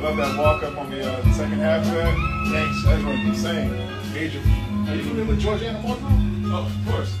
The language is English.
I love that walk up on the uh, second half of that. Thanks. That was insane. saying. Major. are you familiar with Georgiana Morton? Oh, of course.